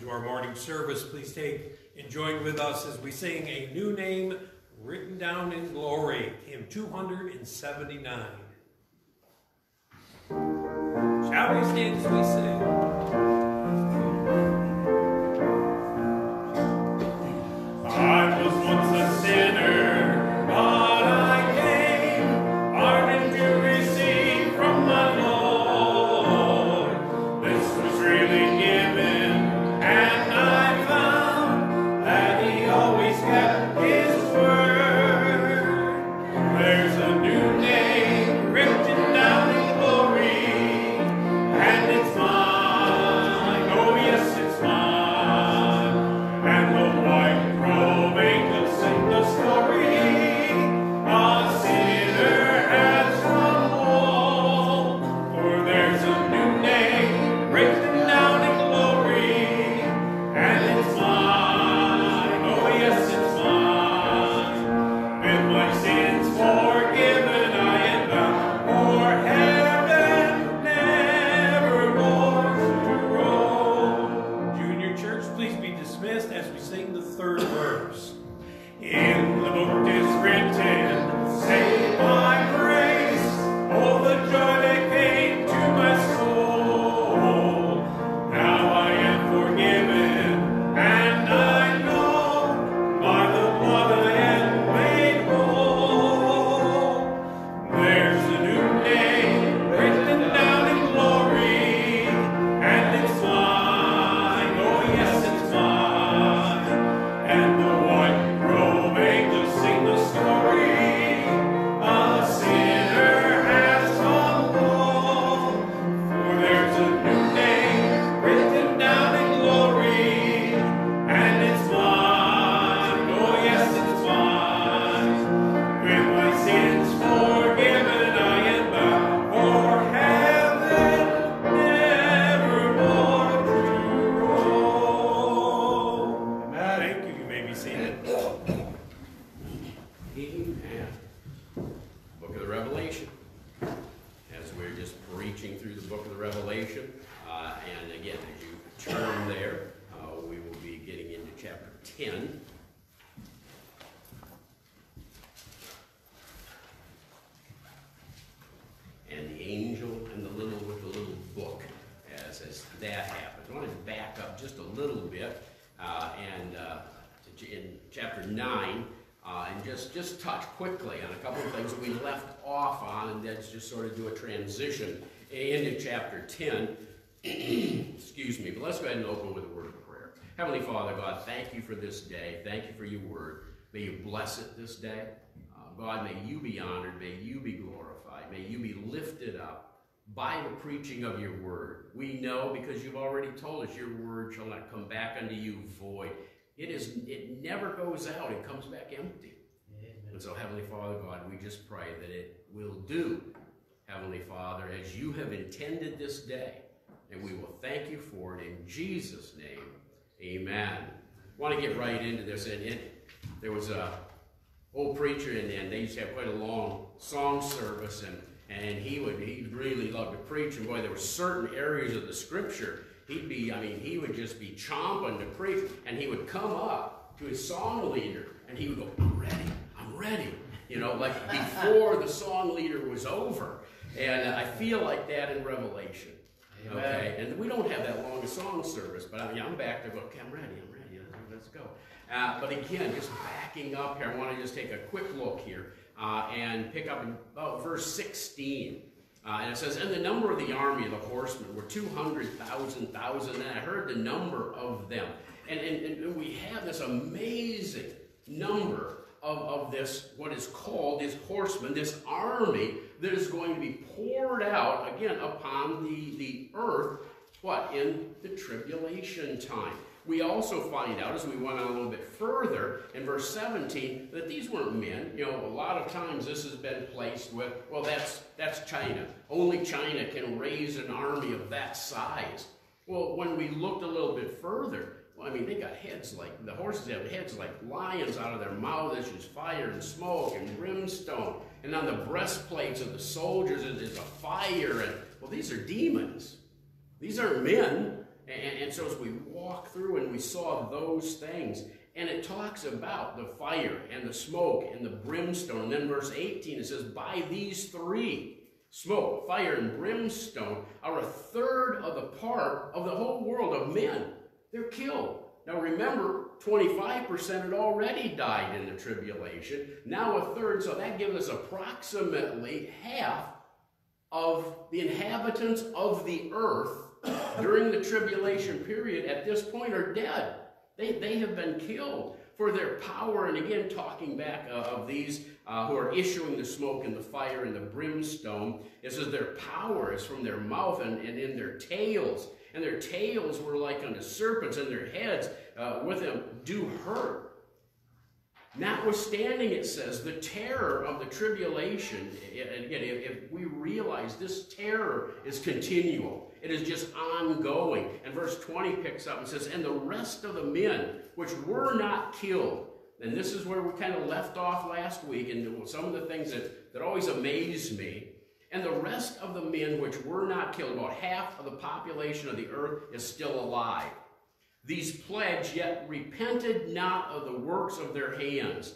to our morning service. Please take and join with us as we sing a new name written down in glory, hymn 279. Shall we stand as we sing? Heavenly Father, God, thank you for this day. Thank you for your word. May you bless it this day. Uh, God, may you be honored. May you be glorified. May you be lifted up by the preaching of your word. We know because you've already told us your word shall not come back unto you void. It is it never goes out, it comes back empty. Amen. And so, Heavenly Father, God, we just pray that it will do Heavenly Father, as you have intended this day. And we will thank you for it in Jesus' name. Amen. I want to get right into this. And it, there was a old preacher, and, and they used to have quite a long song service, and, and he would he really loved to preach. And boy, there were certain areas of the scripture he'd be, I mean, he would just be chomping to preach, and he would come up to his song leader, and he would go, I'm ready, I'm ready. You know, like before the song leader was over. And I feel like that in Revelation. Amen. Okay, and we don't have that long a song service, but I mean, I'm back there. Okay, I'm ready. I'm ready. Let's go. Uh, but again, just backing up here, I want to just take a quick look here uh, and pick up in about verse 16. Uh, and it says, And the number of the army of the horsemen were 200,000, thousand. And I heard the number of them. And, and, and we have this amazing number of, of this, what is called this horseman, this army that is going to be poured out, again, upon the, the earth, what? In the tribulation time. We also find out as we went on a little bit further in verse 17 that these weren't men. You know, a lot of times this has been placed with, well, that's, that's China. Only China can raise an army of that size. Well, when we looked a little bit further, well, I mean, they got heads like, the horses have heads like lions out of their mouths. There's fire and smoke and brimstone. And on the breastplates of the soldiers is a fire. And, well, these are demons. These aren't men. And, and so as we walk through and we saw those things, and it talks about the fire and the smoke and the brimstone. And then verse 18 it says, By these three, smoke, fire, and brimstone, are a third of the part of the whole world of men. They're killed. Now remember, 25% had already died in the tribulation. Now a third, so that gives us approximately half of the inhabitants of the earth during the tribulation period at this point are dead. They, they have been killed for their power. And again, talking back uh, of these uh, who are issuing the smoke and the fire and the brimstone, it says their power is from their mouth and, and in their tails. And their tails were like unto serpents, and their heads uh, with them do hurt. Notwithstanding, it says, the terror of the tribulation, and again, if we realize this terror is continual, it is just ongoing. And verse 20 picks up and says, And the rest of the men which were not killed, and this is where we kind of left off last week, and some of the things that, that always amaze me. And the rest of the men which were not killed, about half of the population of the earth is still alive. These pledged, yet repented not of the works of their hands.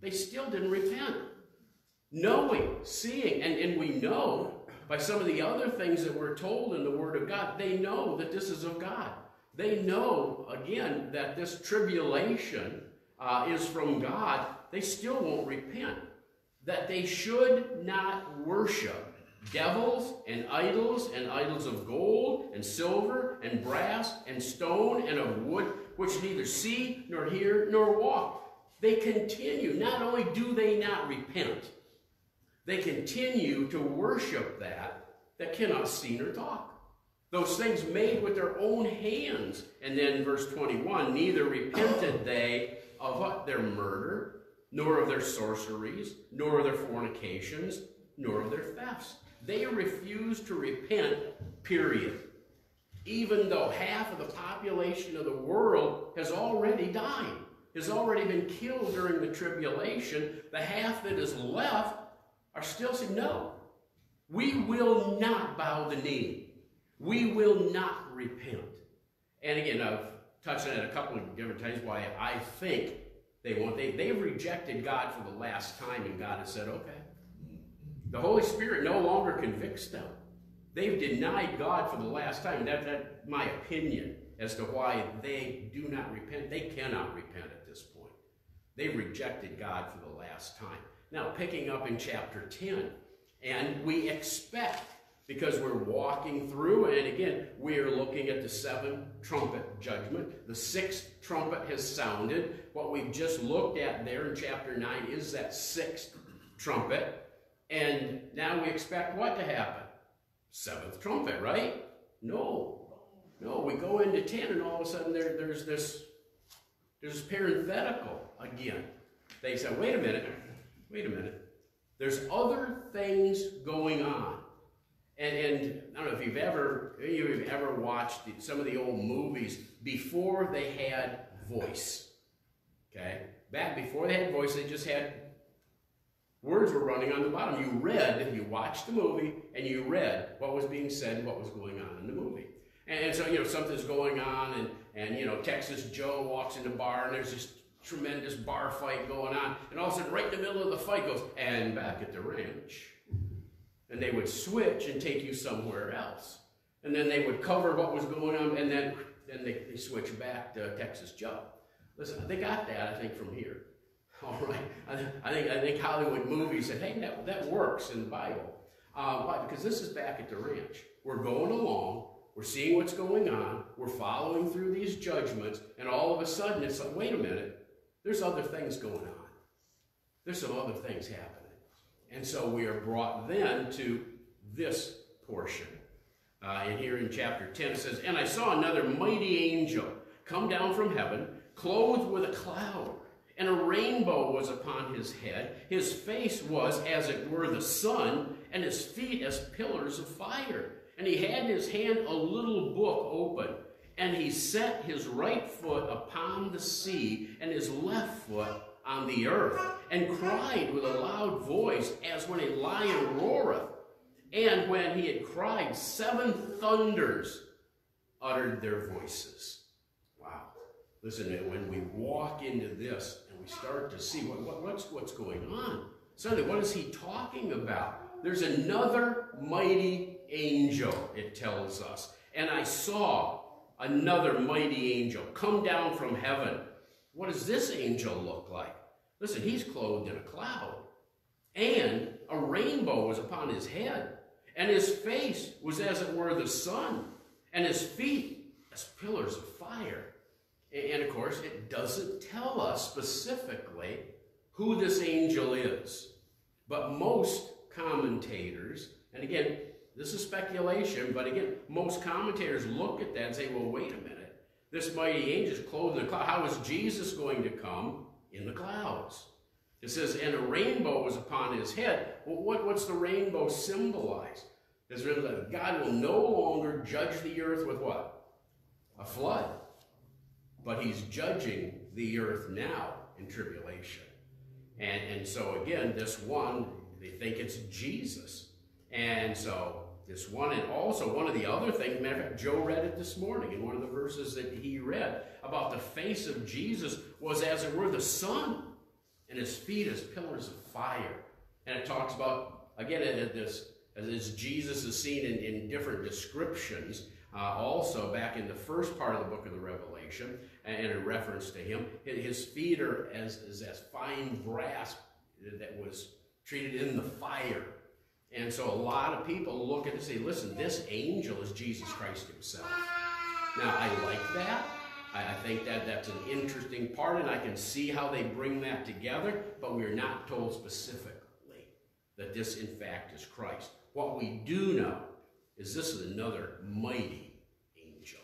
They still didn't repent. Knowing, seeing, and, and we know by some of the other things that we're told in the Word of God, they know that this is of God. They know, again, that this tribulation uh, is from God. They still won't repent. That they should not worship devils and idols and idols of gold and silver and brass and stone and of wood, which neither see nor hear nor walk. They continue. Not only do they not repent, they continue to worship that that cannot see nor talk. Those things made with their own hands. And then verse 21, neither repented they of what? Their murder, nor of their sorceries, nor of their fornications, nor of their thefts. They refused to repent, period. Even though half of the population of the world has already died, has already been killed during the tribulation, the half that is left are still saying, no, we will not bow the knee. We will not repent. And again, I've touched on it a couple of different times why I think they won't. They, they've rejected God for the last time, and God has said, okay. The Holy Spirit no longer convicts them. They've denied God for the last time. That, that's my opinion as to why they do not repent. They cannot repent at this point. They've rejected God for the last time. Now, picking up in chapter 10, and we expect, because we're walking through, and again, we are looking at the seven trumpet judgment. The sixth trumpet has sounded. What we've just looked at there in chapter 9 is that sixth trumpet. And now we expect what to happen? Seventh trumpet, right? No. No, we go into 10 and all of a sudden there, there's this there's parenthetical again. They say, wait a minute, wait a minute. There's other things going on. And, and I don't know if you've ever, if you've ever watched some of the old movies before they had voice. Okay? Back before they had voice, they just had words were running on the bottom. You read, you watched the movie, and you read what was being said what was going on in the movie. And, and so, you know, something's going on, and, and, you know, Texas Joe walks in the bar, and there's this tremendous bar fight going on. And all of a sudden, right in the middle of the fight goes, and back at the ranch. And they would switch and take you somewhere else. And then they would cover what was going on, and then, then they, they switch back to Texas Joe. Listen, they got that, I think, from here. All right. I, think, I think Hollywood movies said, hey, that, that works in the Bible. Uh, why? Because this is back at the ranch. We're going along. We're seeing what's going on. We're following through these judgments. And all of a sudden, it's like, wait a minute. There's other things going on. There's some other things happening. And so we are brought then to this portion. Uh, and here in chapter 10 it says, And I saw another mighty angel come down from heaven, clothed with a cloud, and a rainbow was upon his head. His face was as it were the sun, and his feet as pillars of fire. And he had in his hand a little book open and he set his right foot upon the sea and his left foot on the earth, and cried with a loud voice as when a lion roareth. And when he had cried, seven thunders uttered their voices. Listen, when we walk into this and we start to see what, what, what's, what's going on, suddenly what is he talking about? There's another mighty angel, it tells us. And I saw another mighty angel come down from heaven. What does this angel look like? Listen, he's clothed in a cloud, and a rainbow was upon his head, and his face was as it were the sun, and his feet as pillars of fire. And of course, it doesn't tell us specifically who this angel is. But most commentators, and again, this is speculation, but again, most commentators look at that and say, well, wait a minute. This mighty angel is clothed in the cloud. How is Jesus going to come in the clouds? It says, and a rainbow was upon his head. Well, what, what's the rainbow symbolize? It's written that God will no longer judge the earth with what? A flood. But he's judging the earth now in tribulation. And, and so again, this one, they think it's Jesus. And so this one, and also one of the other things, matter of fact, Joe read it this morning in one of the verses that he read about the face of Jesus was as it were the sun, and his feet as pillars of fire. And it talks about, again, this, as Jesus is seen in, in different descriptions, uh, also back in the first part of the book of the Revelation, and in reference to him, his feet are as, as, as fine brass that was treated in the fire. And so a lot of people look at it and say, listen, this angel is Jesus Christ himself. Now, I like that. I, think that that's an interesting part, and I can see how they bring that together, but we're not told specifically that this, in fact, is Christ. What we do know is this is another mighty angel.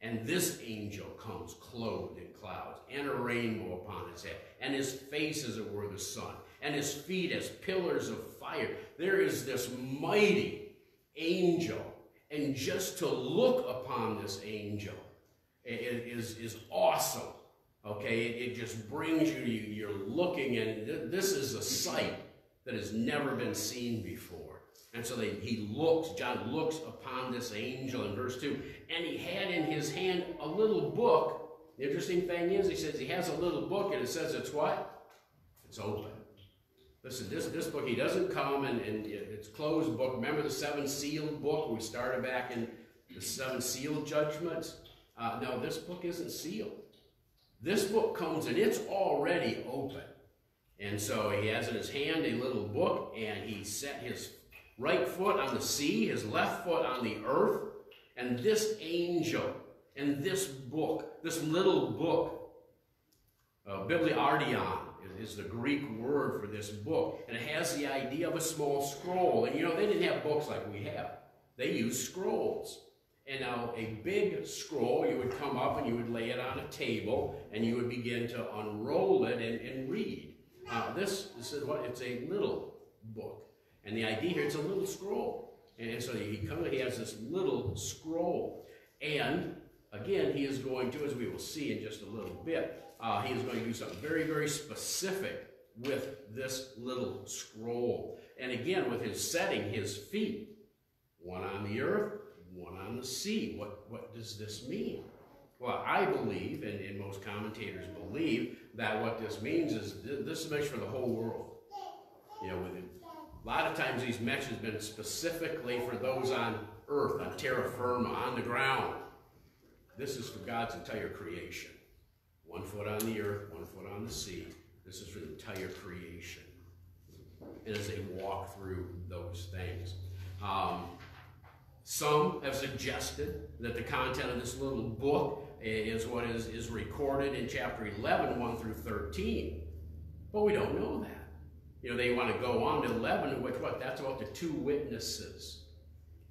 And this angel comes clothed in clouds, and a rainbow upon his head, and his face as it were the sun, and his feet as pillars of fire. There is this mighty angel. And just to look upon this angel is, is awesome. Okay, it, just brings you, you're looking, and this is a sight that has never been seen before. And so they, he looks, John looks upon this angel in verse 2, and he had in his hand a little book. The interesting thing is, he says he has a little book, and it says it's what? It's open. Listen, this, this book, he doesn't come and, and it's closed book. Remember the seven sealed book? We started back in the seven sealed judgments. Uh, no, this book isn't sealed. This book comes and it's already open. And so he has in his hand a little book and he set his right foot on the sea, his left foot on the earth. And this angel and this book, this little book, uh, Biblaridion, is the Greek word for this book. And it has the idea of a small scroll. And you know, they didn't have books like we have. They used scrolls. And now a big scroll, you would come up and you would lay it on a table and you would begin to unroll it and, and read. Uh, this, this is what, it's a little book. And the idea here, it's a little scroll. And so he comes, he has this little scroll. And again, he is going to, as we will see in just a little bit, uh, he is going to do something very, very specific with this little scroll. And again, with his setting, his feet, one on the earth, one on the sea. What, what does this mean? Well, I believe, and, and most commentators believe, that what this means is th this is meant for the whole world. You know, lot of times these messages have been specifically for those on earth, on terra firma, on the ground. This is for God's entire creation. One foot on the earth, one foot on the sea. This is for the entire creation. And as they walk through those things. Um, some have suggested that the content of this little book is what is, is recorded in chapter 11, 1 through 13. But we don't know that. You know, they want to go on to 11, which what? That's about the two witnesses.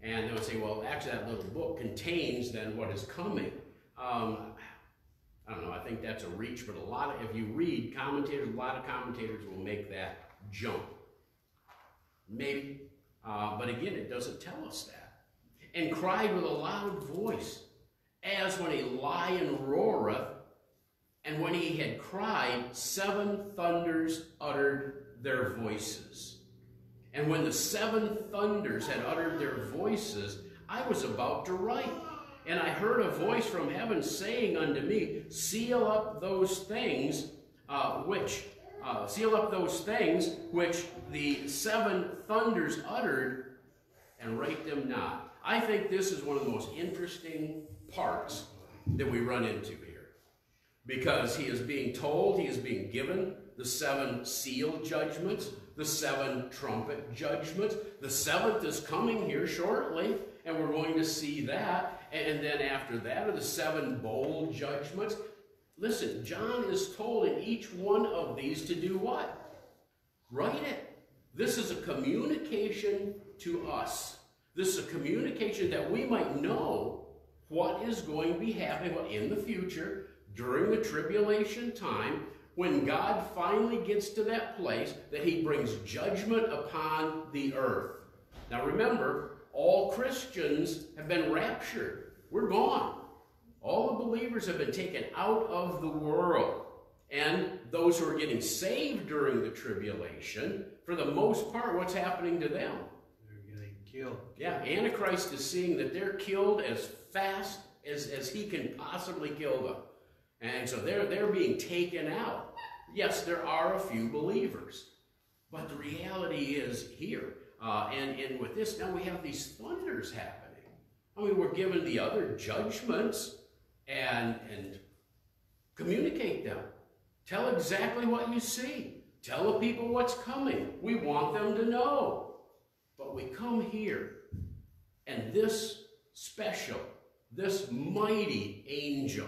And they'll say, well, actually, that little book contains then what is coming. Um, I don't know, I think that's a reach, but a lot of, if you read commentators, a lot of commentators will make that jump. Maybe, uh, but again, it doesn't tell us that. And cried with a loud voice, as when a lion roareth, and when he had cried, seven thunders uttered their voices. And when the seven thunders had uttered their voices, I was about to write And I heard a voice from heaven saying unto me, Seal up those things uh, which uh, seal up those things which the seven thunders uttered, and write them not. I think this is one of the most interesting parts that we run into here. Because he is being told, he is being given the seven seal judgments, the seven trumpet judgments. The seventh is coming here shortly, and we're going to see that. And then after that are the seven bowl judgments. Listen, John is told in each one of these to do what? Write it. This is a communication to us. This is a communication that we might know what is going to be happening in the future during the tribulation time when God finally gets to that place that he brings judgment upon the earth. Now remember, all Christians have been raptured. We're gone. All the believers have been taken out of the world. And those who are getting saved during the tribulation, for the most part, what's happening to them? They're getting killed. Yeah, Antichrist is seeing that they're killed as fast as, as he can possibly kill them. And so they're, they're being taken out. Yes, there are a few believers, but the reality is here. Uh, and, and with this, now we have these thunders happening. I mean, we're given the other judgments and, and communicate them. Tell exactly what you see. Tell the people what's coming. We want them to know. But we come here, and this special, this mighty angel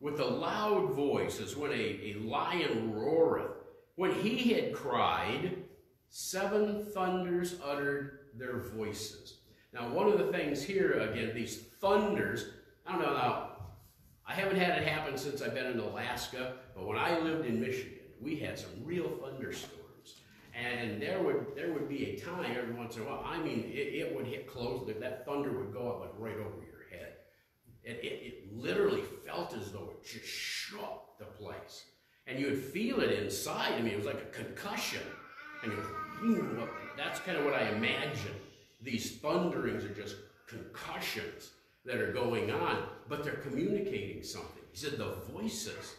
with a loud voice as when a, a lion roareth. When he had cried, seven thunders uttered their voices. Now, one of the things here, again, these thunders, I don't know now, I haven't had it happen since I've been in Alaska, but when I lived in Michigan, we had some real thunderstorms. And there would there would be a time every once in a while, I mean, it, it would hit close, that thunder would go up like right over your head. It, it, it literally felt as though it just shook the place. And you would feel it inside. I mean, it was like a concussion. And that's kind of what I imagine. These thunderings are just concussions that are going on, but they're communicating something. He said the voices.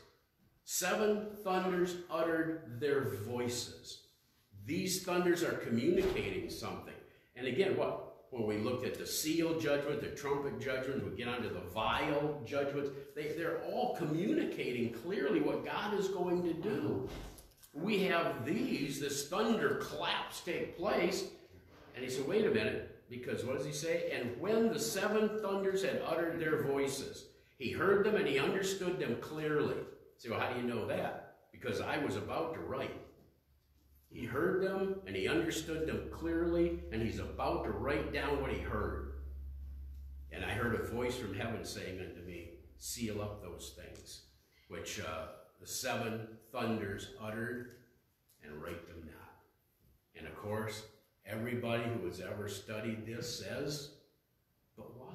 Seven thunders uttered their voices. These thunders are communicating something. And again, what? When we looked at the seal judgment, the trumpet judgment, we get onto the vial judgments, they, they're all communicating clearly what God is going to do. We have these, this thunder claps take place, and he said, wait a minute, because what does he say? And when the seven thunders had uttered their voices, he heard them and he understood them clearly. Say, well, how do you know that? Because I was about to write. He heard them and he understood them clearly, and he's about to write down what he heard. And I heard a voice from heaven saying unto me, Seal up those things, which uh, the seven thunders uttered, and write them not. And of course, Everybody who has ever studied this says, but why?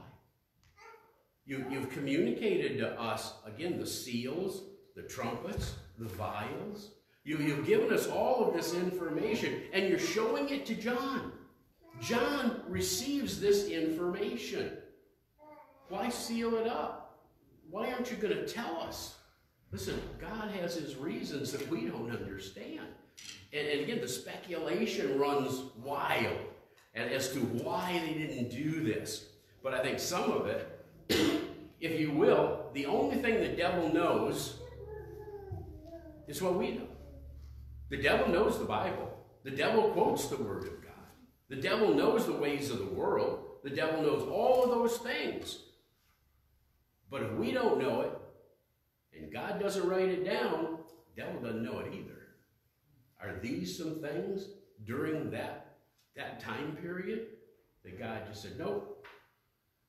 You, you've communicated to us, again, the seals, the trumpets, the vials. You, you've given us all of this information, and you're showing it to John. John receives this information. Why seal it up? Why aren't you going to tell us? Listen, God has his reasons that we don't understand. And, and again, the speculation runs wild as to why they didn't do this. But I think some of it, if you will, the only thing the devil knows is what we know. The devil knows the Bible. The devil quotes the Word of God. The devil knows the ways of the world. The devil knows all of those things. But if we don't know it, and God doesn't write it down, the devil doesn't know it either. Are these some things during that, that time period that God just said, nope,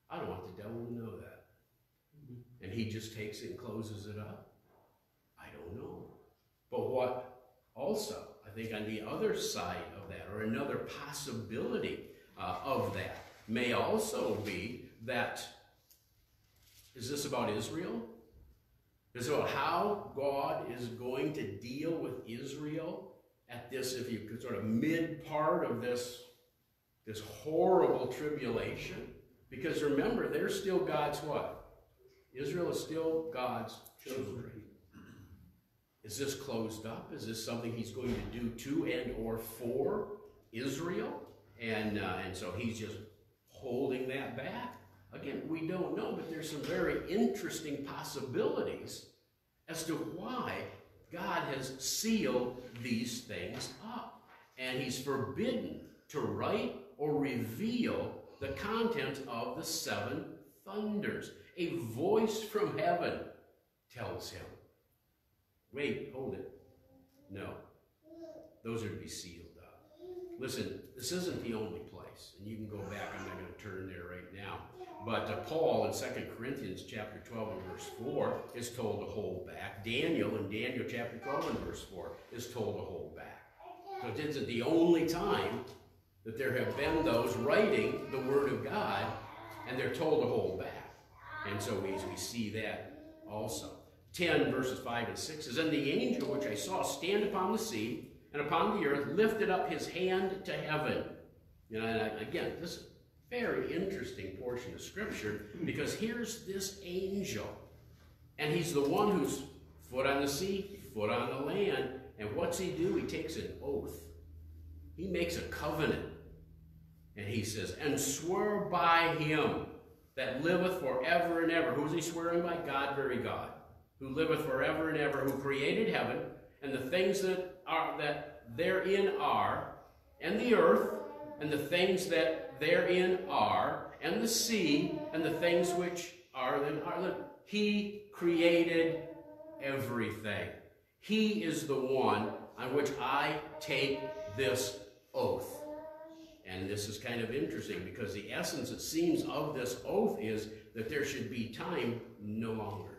I don't want the devil to know that. And he just takes it and closes it up? I don't know. But what also, I think on the other side of that, or another possibility uh, of that, may also be that is this about Israel? Is it about how God is going to deal with Israel at this, if you could sort of mid part of this, this horrible tribulation. Because remember, they're still God's what? Israel is still God's children. Is this closed up? Is this something he's going to do to and or for Israel? And, uh, and so he's just holding that back? Again, we don't know, but there's some very interesting possibilities as to why God has sealed these things up. And he's forbidden to write or reveal the content of the seven thunders. A voice from heaven tells him, wait, hold it. No, those are to be sealed up. Listen, this isn't the only place, and you can go back, I'm not going to turn there right now. But uh, Paul in 2 Corinthians chapter 12 and verse 4 is told to hold back. Daniel in Daniel chapter 12 and verse 4 is told to hold back. So it isn't the only time that there have been those writing the Word of God, and they're told to hold back. And so we, we see that also. 10 verses 5 and 6 is, And the angel which I saw stand upon the sea and upon the earth lifted up his hand to heaven. You know, and again, this is a very interesting portion of Scripture because here's this angel, and he's the one who's foot on the sea, foot on the land. And what's he do? He takes an oath. He makes a covenant. And he says, And swear by him that liveth forever and ever. Who's he swearing by? God, very God, who liveth forever and ever, who created heaven and the things that are that therein are, and the earth, and the things that therein are, and the sea, and the things which are then are. He created everything. He is the one on which I take this oath. And this is kind of interesting because the essence, it seems, of this oath is that there should be time no longer.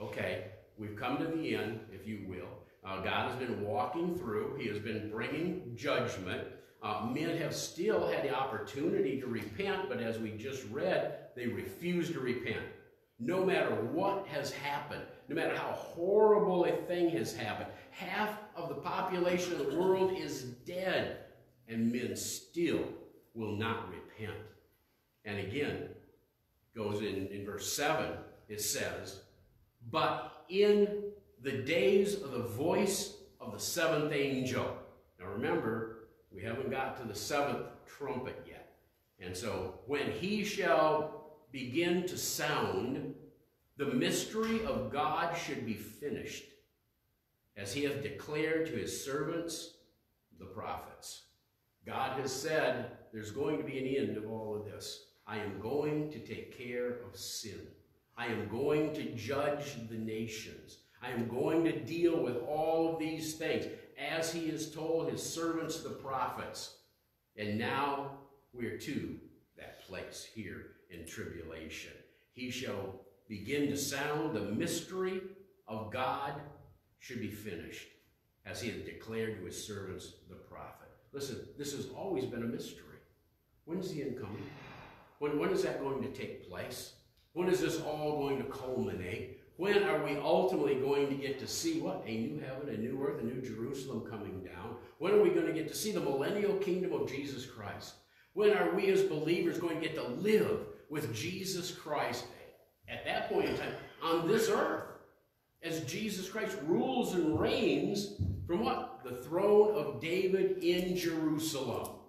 Okay, we've come to the end, if you will. Uh, God has been walking through, He has been bringing judgment. Uh, men have still had the opportunity to repent, but as we just read, they refuse to repent. No matter what has happened, no matter how horrible a thing has happened, half of the population of the world is dead, and men still will not repent. And again, goes in, in verse 7, it says, But in the days of the voice of the seventh angel. Now remember, we haven't got to the seventh trumpet yet. And so when he shall begin to sound, the mystery of God should be finished, as he hath declared to his servants, the prophets. God has said there's going to be an end of all of this. I am going to take care of sin. I am going to judge the nations. I am going to deal with all of these things, as he has told his servants, the prophets. And now we're to that place here in tribulation. He shall begin to sound the mystery of God should be finished, as he had declared to his servants, the prophet. Listen, this has always been a mystery. When's the end coming? When, when is that going to take place? When is this all going to culminate? When are we ultimately going to get to see what? A new heaven, a new earth, a new Jerusalem coming down? When are we going to get to see the millennial kingdom of Jesus Christ? When are we as believers going to get to live with Jesus Christ at that point in time on this earth? As Jesus Christ rules and reigns from what? The throne of David in Jerusalem.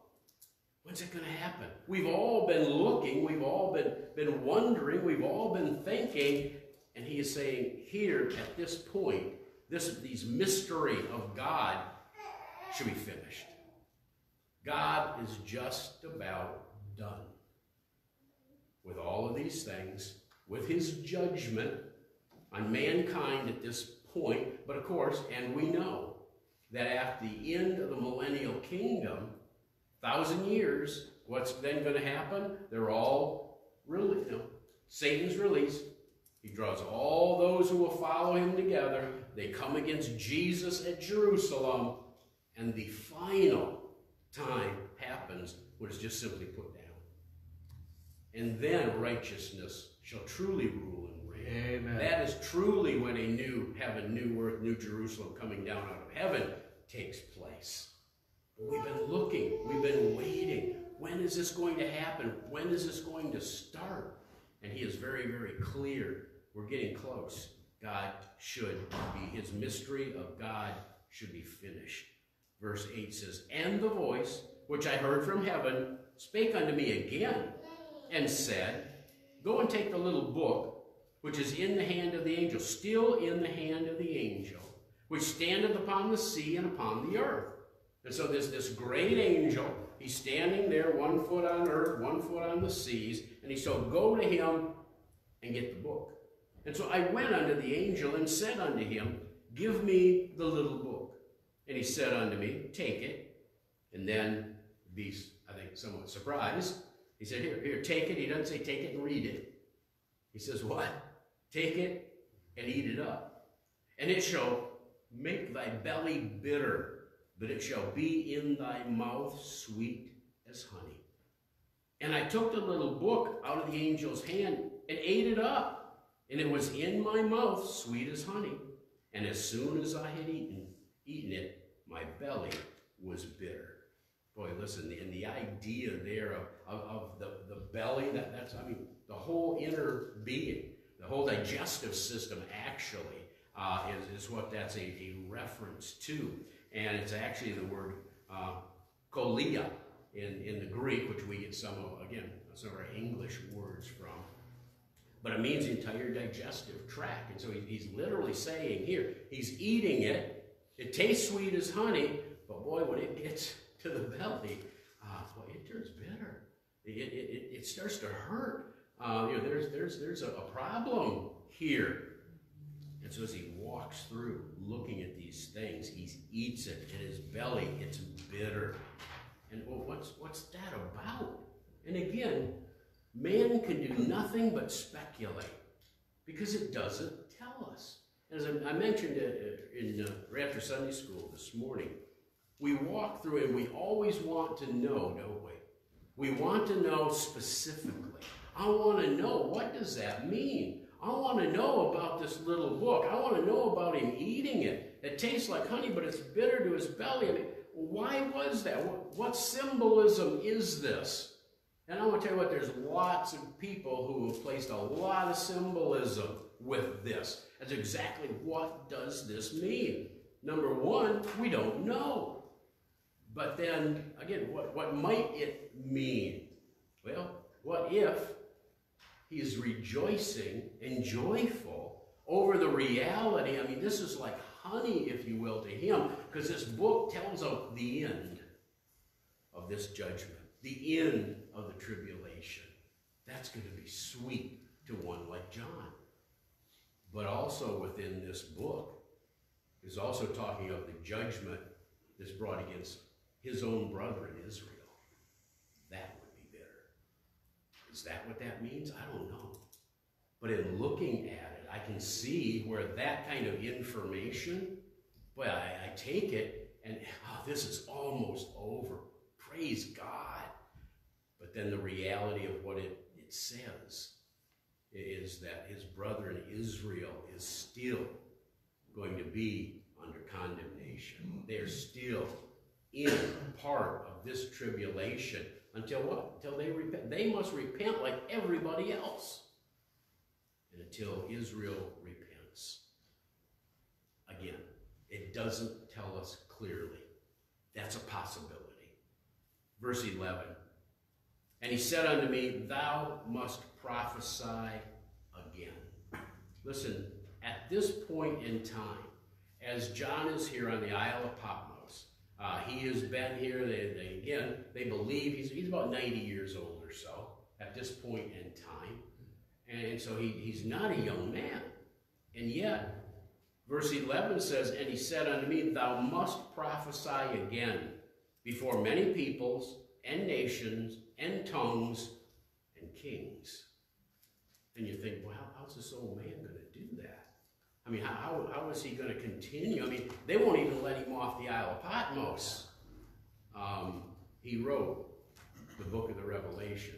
When's it going to happen? We've all been looking, we've all been, been wondering, we've all been thinking, and he is saying here at this point, this these mystery of God should be finished. God is just about done with all of these things, with his judgment on mankind at this point. But of course, and we know that at the end of the millennial kingdom, thousand years, what's then going to happen? They're all really, you know, Satan's released. He draws all those who will follow him together. They come against Jesus at Jerusalem, and the final time happens when it's just simply put down. And then righteousness shall truly rule and reign. Amen. That is truly when a new heaven, new earth, new Jerusalem coming down out of heaven takes place. We've been looking, we've been waiting. when is this going to happen? When is this going to start? And he is very, very clear. We're getting close. God should be, his mystery of God should be finished. Verse 8 says, And the voice which I heard from heaven spake unto me again, and said, Go and take the little book which is in the hand of the angel, still in the hand of the angel, which standeth upon the sea and upon the earth. And so this, this great angel, he's standing there, one foot on earth, one foot on the seas, and he said, Go to him and get the book. And so I went unto the angel and said unto him, Give me the little book. And he said unto me, Take it. And then, be, I think, somewhat surprised, he said, Here, here, take it. He doesn't say take it and read it. He says, What? Take it and eat it up. And it shall make thy belly bitter, but it shall be in thy mouth sweet as honey. And I took the little book out of the angel's hand and ate it up. And it was in my mouth sweet as honey. And as soon as I had eaten, eaten it, my belly was bitter. Boy, listen, and the idea there of, of, of the, the belly, that, that's, I mean, the whole inner being the whole digestive system actually uh, is, is what that's a, a, reference to. And it's actually the word uh, koilia in, in the Greek, which we get some of, again, some of our English words from. But it means the entire digestive tract. And so he, he's literally saying here, he's eating it. It tastes sweet as honey, but boy, when it gets to the belly, uh, boy, it turns bitter. It, it, it, starts to hurt. Uh, you know, there's, there's, there's a, a problem here. And so as he walks through looking at these things, he eats it in his belly. It's bitter. And well, what's, what's that about? And again, man can do nothing but speculate because it doesn't tell us. As I mentioned in, uh, after Sunday school this morning, we walk through and we always want to know, don't we? We want to know specifically. I want to know what does that mean? I want to know about this little book. I want to know about him eating it. It tastes like honey, but it's bitter to his belly. I mean, why was that? What, what symbolism is this? And I want to tell you what, there's lots of people who have placed a lot of symbolism with this. That's exactly what does this mean? Number one, we don't know. But then, again, what, what might it mean? Well, what if he is rejoicing and joyful over the reality. I mean, this is like honey, if you will, to him, because this book tells of the end of this judgment, the end of the tribulation. That's going to be sweet to one like John. But also within this book is also talking of the judgment that's brought against his own brother in Israel. That is that what that means? I don't know. But in looking at it, I can see where that kind of information, well, I, I take it and oh, this is almost over. Praise God. But then the reality of what it, it says is that his brother in Israel is still going to be under condemnation. They're still in part of this tribulation until what? Until they repent. They must repent like everybody else. And until Israel repents. Again, it doesn't tell us clearly. That's a possibility. Verse 11. And he said unto me, Thou must prophesy again. Listen, at this point in time, as John is here on the Isle of Patmos, uh, he has been here. They, they, again, they believe he's, he's about 90 years old or so at this point in time. And so he, he's not a young man. And yet, verse 11 says, And he said unto me, Thou must prophesy again before many peoples and nations and tongues and kings. And you think, well, how's this old man going to do that? I mean, how, how is he going to continue? I mean, they won't even let him off the Isle of Patmos. Um, he wrote the book of the Revelation,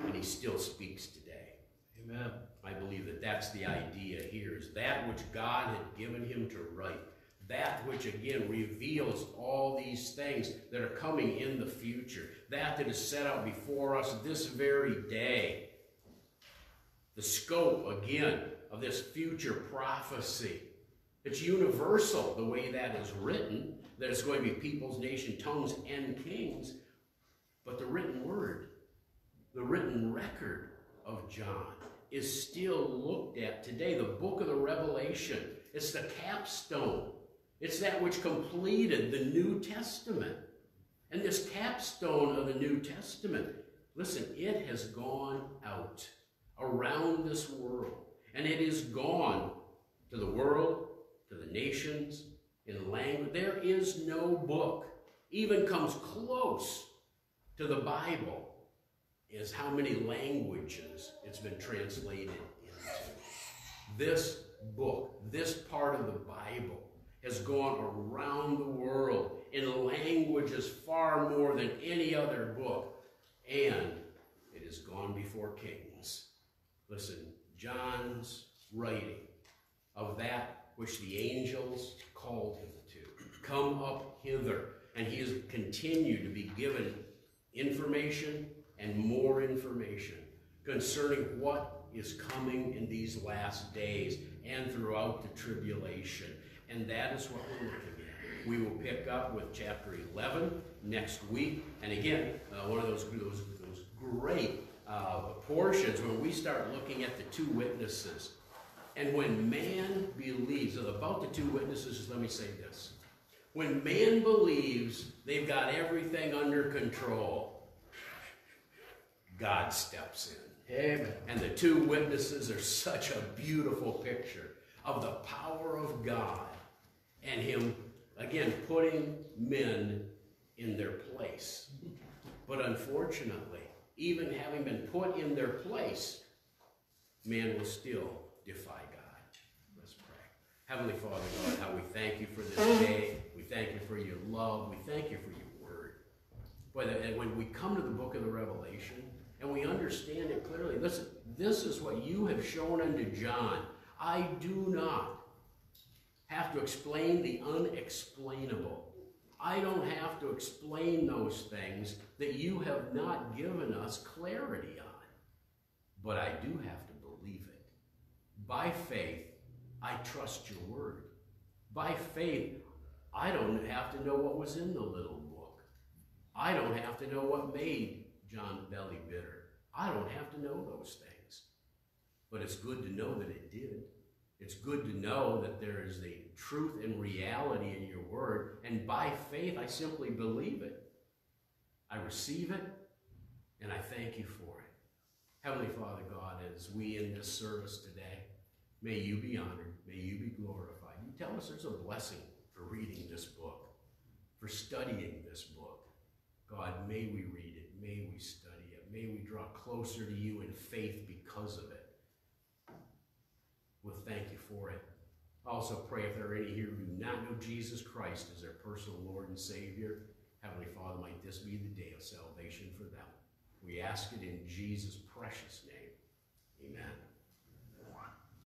and he still speaks today. Amen. I believe that that's the idea here, is that which God had given him to write. that which again reveals all these things that are coming in the future, that that is set out before us this very day. The scope, again, of this future prophecy. It's universal the way that is written, that it's going to be peoples, nation, tongues, and kings. But the written word, the written record of John, is still looked at today. The book of the Revelation, it's the capstone. It's that which completed the New Testament. And this capstone of the New Testament, listen, it has gone out around this world. And it is gone to the world, to the nations, in language. There is no book even comes close to the Bible is how many languages it's been translated into. This book, this part of the Bible, has gone around the world in languages far more than any other book, and it has gone before kings. Listen, John's writing of that which the angels called him to. Come up hither. And he has continued to be given information and more information concerning what is coming in these last days and throughout the tribulation. And that is what we're looking at. We will pick up with chapter 11 next week. And again, uh, one of those, those, those great uh, portions when we start looking at the two witnesses. And when man believes, about the two witnesses, let me say this. When man believes they've got everything under control, God steps in. Amen. And the two witnesses are such a beautiful picture of the power of God and Him, again, putting men in their place. But unfortunately, even having been put in their place, man will still defy God. Let's pray. Heavenly Father God, how we thank you for this day. We thank you for your love. We thank you for your word. But when we come to the book of the Revelation, and we understand it clearly. Listen, this is what you have shown unto John. I do not have to explain the unexplainable. I don't have to explain those things that you have not given us clarity on. But I do have to believe it. By faith, I trust your word. By faith, I don't have to know what was in the little book. I don't have to know what made John Belly bitter. I don't have to know those things. But it's good to know that it did. It's good to know that there is the truth and reality in your word. And by faith, I simply believe it. I receive it, and I thank you for it. Heavenly Father God, as we in this service today, may you be honored. May you be glorified. You tell us there's a blessing for reading this book, for studying this book. God, may we read it. May we study it. May we draw closer to you in faith because of it. We'll thank you for it. Also pray if there are any here who do not know Jesus Christ as their personal Lord and Savior, Heavenly Father, might this be the day of salvation for them. We ask it in Jesus' precious name. Amen.